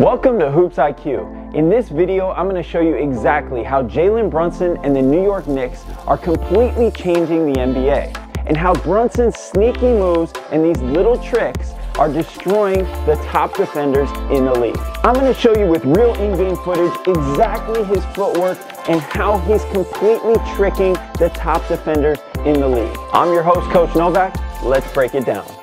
Welcome to Hoops IQ. In this video, I'm going to show you exactly how Jalen Brunson and the New York Knicks are completely changing the NBA, and how Brunson's sneaky moves and these little tricks are destroying the top defenders in the league. I'm going to show you with real in-game footage exactly his footwork and how he's completely tricking the top defenders in the league. I'm your host, Coach Novak. Let's break it down.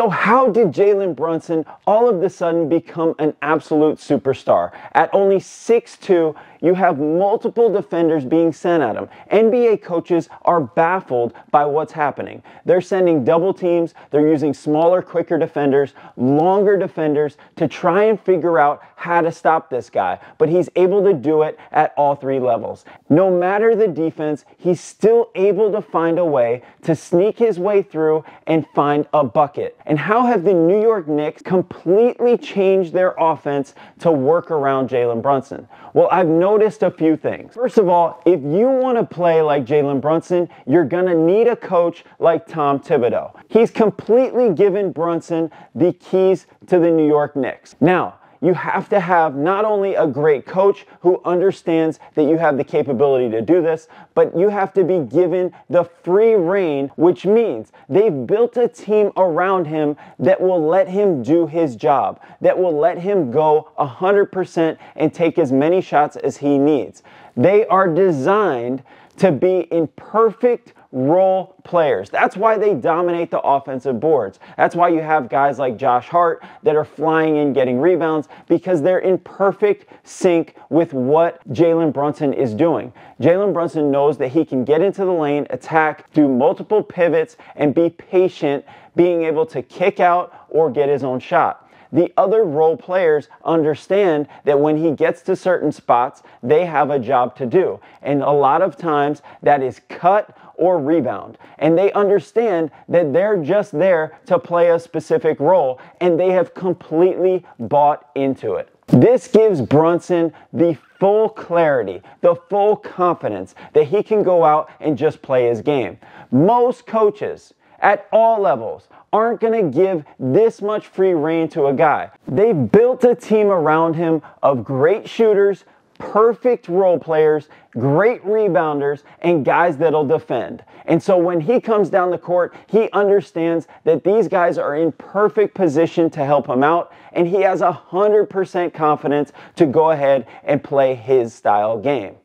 So, how did Jalen Brunson all of a sudden become an absolute superstar? At only 6'2, you have multiple defenders being sent at him. NBA coaches are baffled by what's happening. They're sending double teams, they're using smaller, quicker defenders, longer defenders to try and figure out how to stop this guy. But he's able to do it at all three levels. No matter the defense, he's still able to find a way to sneak his way through and find a bucket. And how have the New York Knicks completely changed their offense to work around Jalen Brunson? Well, I've noticed a few things. First of all, if you want to play like Jalen Brunson, you're going to need a coach like Tom Thibodeau. He's completely given Brunson the keys to the New York Knicks. Now, you have to have not only a great coach who understands that you have the capability to do this, but you have to be given the free rein, which means they've built a team around him that will let him do his job, that will let him go 100% and take as many shots as he needs. They are designed to be in perfect role players. That's why they dominate the offensive boards. That's why you have guys like Josh Hart that are flying in getting rebounds because they're in perfect sync with what Jalen Brunson is doing. Jalen Brunson knows that he can get into the lane, attack, do multiple pivots, and be patient, being able to kick out or get his own shot the other role players understand that when he gets to certain spots, they have a job to do. And a lot of times that is cut or rebound. And they understand that they're just there to play a specific role, and they have completely bought into it. This gives Brunson the full clarity, the full confidence that he can go out and just play his game. Most coaches at all levels aren't going to give this much free rein to a guy. They've built a team around him of great shooters, perfect role players, great rebounders, and guys that'll defend. And so when he comes down the court, he understands that these guys are in perfect position to help him out, and he has 100% confidence to go ahead and play his style game.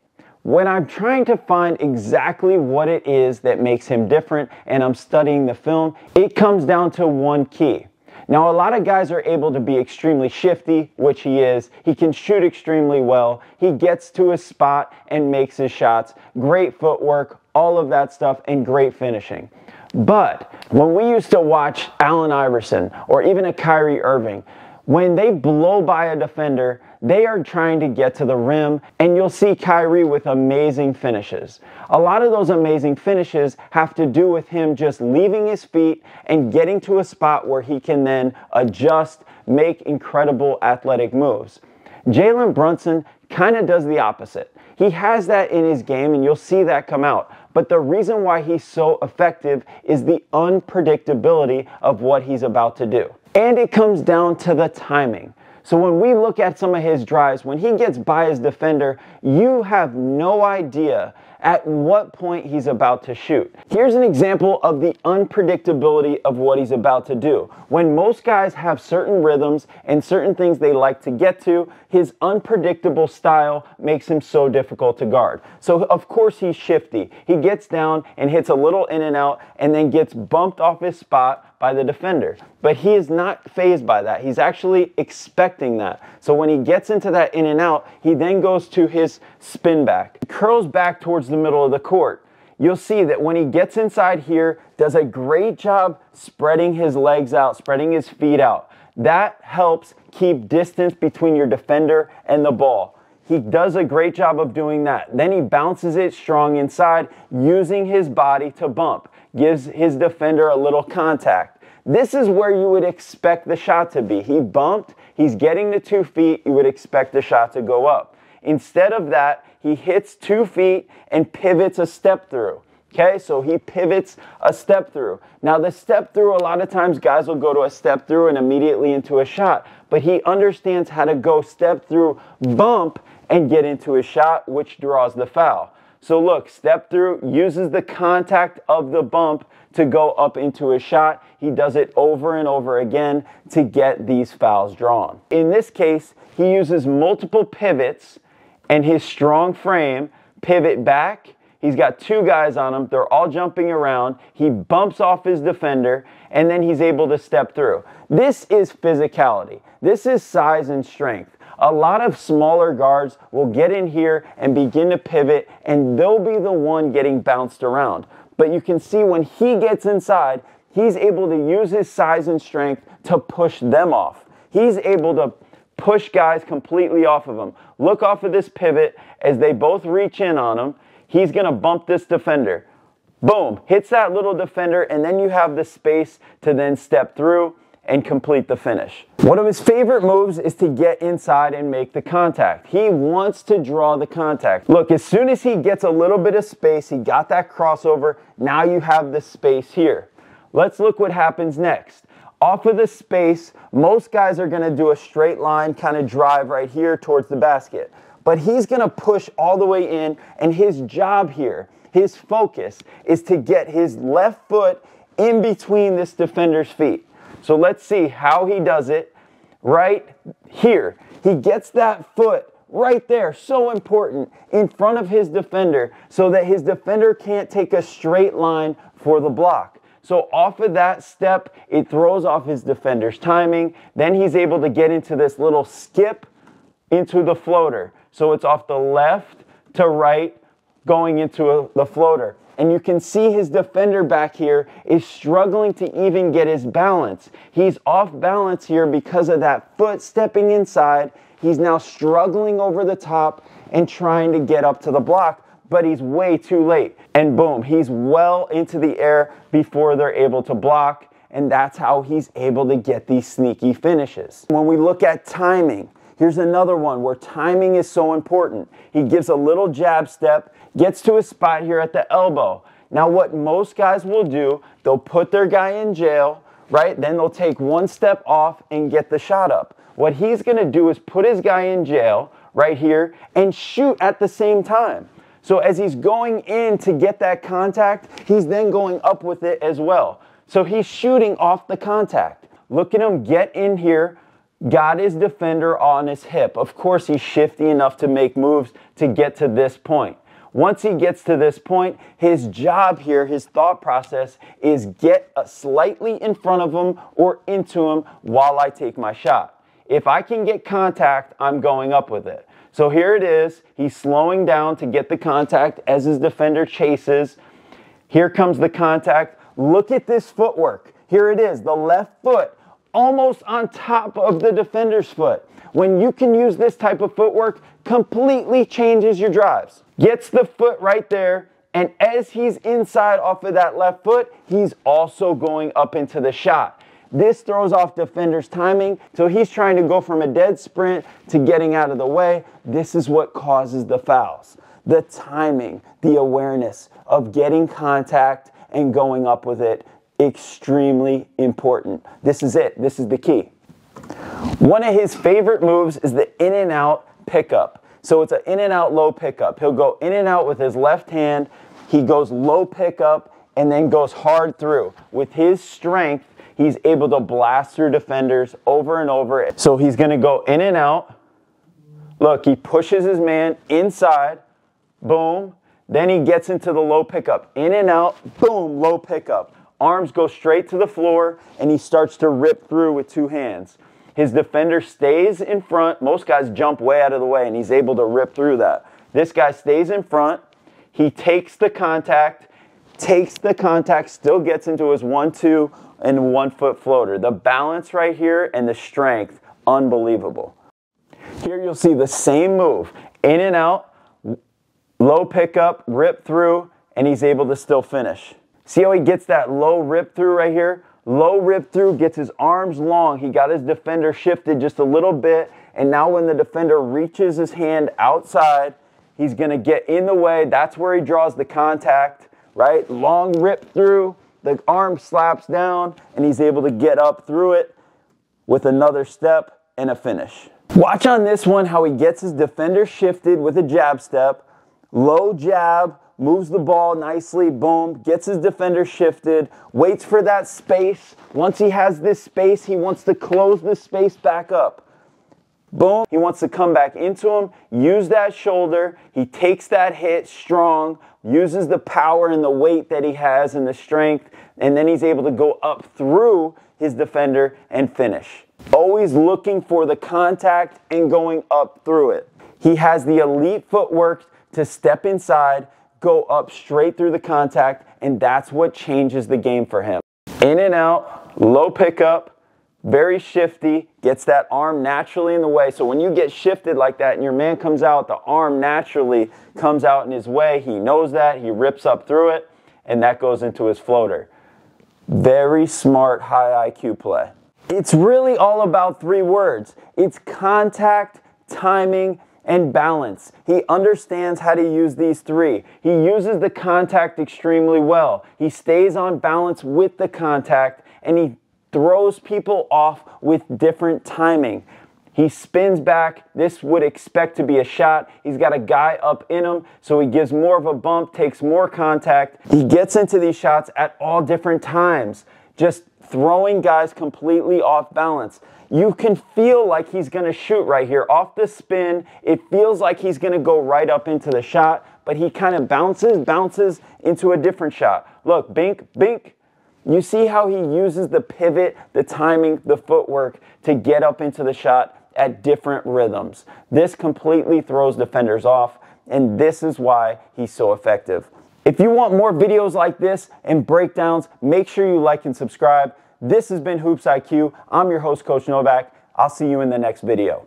When I'm trying to find exactly what it is that makes him different and I'm studying the film, it comes down to one key. Now, a lot of guys are able to be extremely shifty, which he is. He can shoot extremely well. He gets to his spot and makes his shots. Great footwork, all of that stuff, and great finishing. But when we used to watch Allen Iverson or even a Kyrie Irving, when they blow by a defender, they are trying to get to the rim, and you'll see Kyrie with amazing finishes. A lot of those amazing finishes have to do with him just leaving his feet and getting to a spot where he can then adjust, make incredible athletic moves. Jalen Brunson kind of does the opposite. He has that in his game, and you'll see that come out. But the reason why he's so effective is the unpredictability of what he's about to do. And it comes down to the timing. So when we look at some of his drives, when he gets by his defender, you have no idea at what point he's about to shoot. Here's an example of the unpredictability of what he's about to do. When most guys have certain rhythms and certain things they like to get to, his unpredictable style makes him so difficult to guard. So of course he's shifty. He gets down and hits a little in and out and then gets bumped off his spot by the defender. But he is not fazed by that. He's actually expecting that. So when he gets into that in and out, he then goes to his spin back. He curls back towards the middle of the court. You'll see that when he gets inside here, does a great job spreading his legs out, spreading his feet out. That helps keep distance between your defender and the ball. He does a great job of doing that. Then he bounces it strong inside using his body to bump gives his defender a little contact. This is where you would expect the shot to be. He bumped, he's getting to two feet, you would expect the shot to go up. Instead of that, he hits two feet and pivots a step through. Okay, so he pivots a step through. Now, the step through, a lot of times guys will go to a step through and immediately into a shot, but he understands how to go step through, bump, and get into a shot, which draws the foul. So, look, step through uses the contact of the bump to go up into a shot. He does it over and over again to get these fouls drawn. In this case, he uses multiple pivots and his strong frame pivot back He's got two guys on him. They're all jumping around. He bumps off his defender, and then he's able to step through. This is physicality. This is size and strength. A lot of smaller guards will get in here and begin to pivot, and they'll be the one getting bounced around. But you can see when he gets inside, he's able to use his size and strength to push them off. He's able to push guys completely off of him. Look off of this pivot as they both reach in on him He's going to bump this defender. Boom, hits that little defender, and then you have the space to then step through and complete the finish. One of his favorite moves is to get inside and make the contact. He wants to draw the contact. Look, as soon as he gets a little bit of space, he got that crossover, now you have the space here. Let's look what happens next. Off of the space, most guys are gonna do a straight line kind of drive right here towards the basket but he's going to push all the way in. And his job here, his focus, is to get his left foot in between this defender's feet. So let's see how he does it right here. He gets that foot right there, so important, in front of his defender so that his defender can't take a straight line for the block. So off of that step, it throws off his defender's timing. Then he's able to get into this little skip into the floater. So it's off the left to right going into a, the floater. And you can see his defender back here is struggling to even get his balance. He's off balance here because of that foot stepping inside. He's now struggling over the top and trying to get up to the block, but he's way too late. And boom, he's well into the air before they're able to block. And that's how he's able to get these sneaky finishes. When we look at timing, Here's another one where timing is so important. He gives a little jab step, gets to a spot here at the elbow. Now, what most guys will do, they'll put their guy in jail, right? Then they'll take one step off and get the shot up. What he's to do is put his guy in jail right here and shoot at the same time. So as he's going in to get that contact, he's then going up with it as well. So he's shooting off the contact. Look at him get in here, got his defender on his hip. Of course, he's shifty enough to make moves to get to this point. Once he gets to this point, his job here, his thought process is get uh, slightly in front of him or into him while I take my shot. If I can get contact, I'm going up with it. So here it is. He's slowing down to get the contact as his defender chases. Here comes the contact. Look at this footwork. Here it is, the left foot almost on top of the defender's foot. When you can use this type of footwork, completely changes your drives. Gets the foot right there, and as he's inside off of that left foot, he's also going up into the shot. This throws off defender's timing, so he's trying to go from a dead sprint to getting out of the way. This is what causes the fouls. The timing, the awareness of getting contact and going up with it extremely important. This is it. This is the key. One of his favorite moves is the in and out pickup. So it's an in and out low pickup. He'll go in and out with his left hand. He goes low pickup and then goes hard through. With his strength, he's able to blast through defenders over and over. So he's going to go in and out. Look, he pushes his man inside. Boom. Then he gets into the low pickup. In and out. Boom. Low pickup arms go straight to the floor, and he starts to rip through with two hands. His defender stays in front. Most guys jump way out of the way, and he's able to rip through that. This guy stays in front. He takes the contact, takes the contact, still gets into his one two and one foot floater. The balance right here and the strength, unbelievable. Here you'll see the same move in and out, low pickup, rip through, and he's able to still finish. See how he gets that low rip through right here? Low rip through, gets his arms long. He got his defender shifted just a little bit. And now when the defender reaches his hand outside, he's going to get in the way. That's where he draws the contact. right? Long rip through, the arm slaps down, and he's able to get up through it with another step and a finish. Watch on this one how he gets his defender shifted with a jab step, low jab, moves the ball nicely, boom, gets his defender shifted, waits for that space. Once he has this space, he wants to close the space back up. Boom, he wants to come back into him, use that shoulder. He takes that hit strong, uses the power and the weight that he has and the strength, and then he's able to go up through his defender and finish. Always looking for the contact and going up through it. He has the elite footwork to step inside, go up straight through the contact, and that's what changes the game for him. In and out, low pickup, very shifty, gets that arm naturally in the way. So when you get shifted like that and your man comes out, the arm naturally comes out in his way. He knows that, he rips up through it, and that goes into his floater. Very smart, high IQ play. It's really all about three words it's contact, timing, and balance. He understands how to use these three. He uses the contact extremely well. He stays on balance with the contact and he throws people off with different timing. He spins back. This would expect to be a shot. He's got a guy up in him, so he gives more of a bump, takes more contact. He gets into these shots at all different times, just throwing guys completely off balance. You can feel like he's gonna shoot right here. Off the spin, it feels like he's gonna go right up into the shot, but he kind of bounces, bounces into a different shot. Look, bink, bink, you see how he uses the pivot, the timing, the footwork to get up into the shot at different rhythms. This completely throws defenders off, and this is why he's so effective. If you want more videos like this and breakdowns, make sure you like and subscribe. This has been Hoops IQ. I'm your host, Coach Novak. I'll see you in the next video.